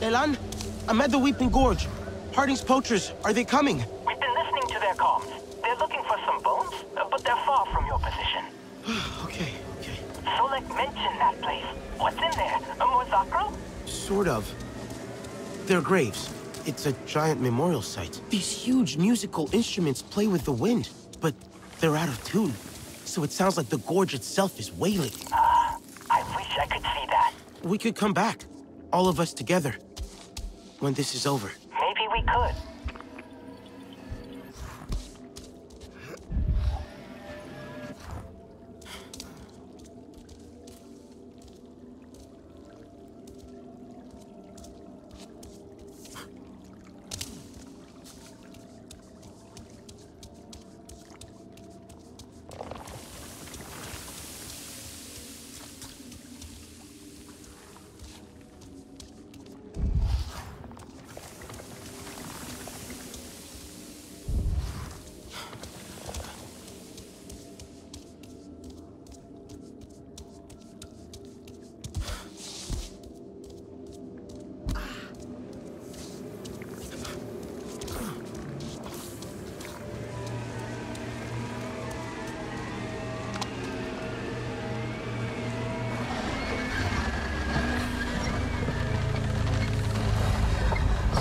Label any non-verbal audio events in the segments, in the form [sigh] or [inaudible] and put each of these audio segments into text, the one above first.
Elan, I'm at the Weeping Gorge. Harding's poachers, are they coming? We've been listening to their comms. They're looking for some bones, uh, but they're far from your position. [sighs] okay, okay. Solek mentioned that place. What's in there? A Morzakro? Sort of. They're graves. It's a giant memorial site. These huge musical instruments play with the wind, but they're out of tune. So it sounds like the gorge itself is wailing. Ah, I wish I could see that. We could come back. All of us together. When this is over. Maybe we could.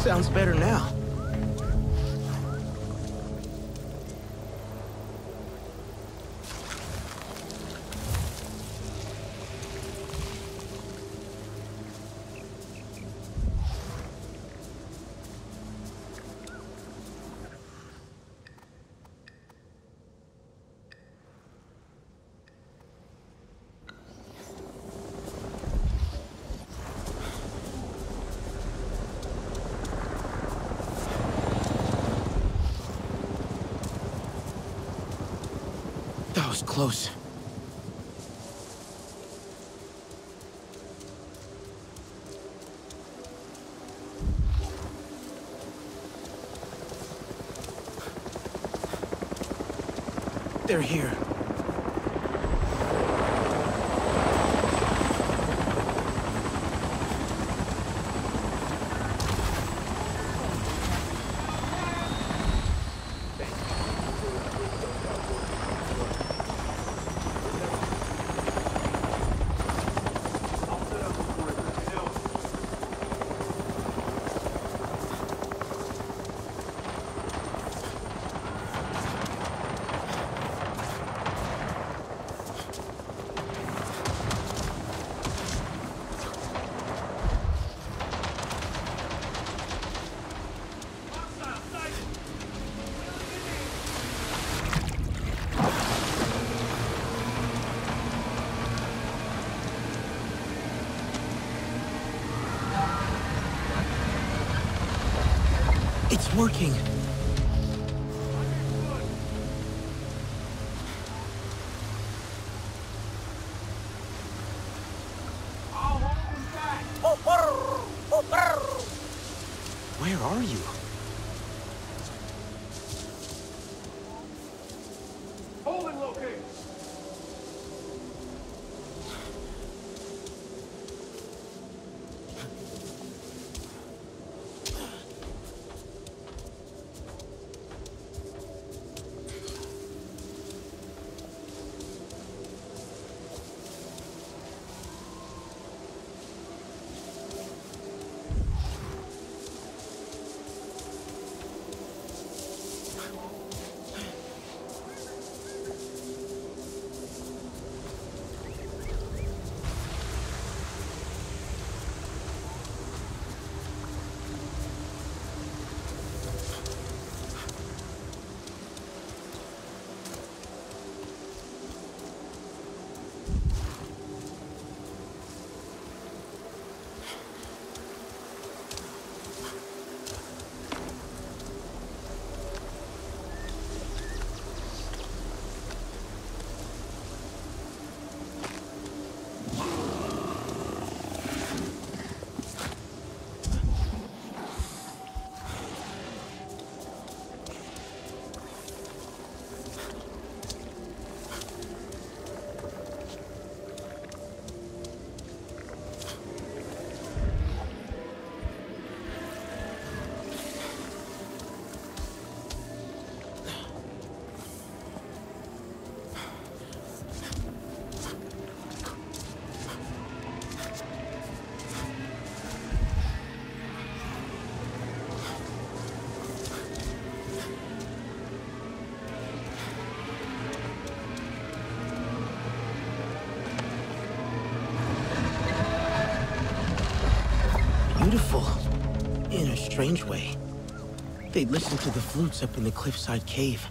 Sounds better now. That was close. They're here. It's working. Oh, oh, Where are you? Strange way. They'd listen to the flutes up in the cliffside cave.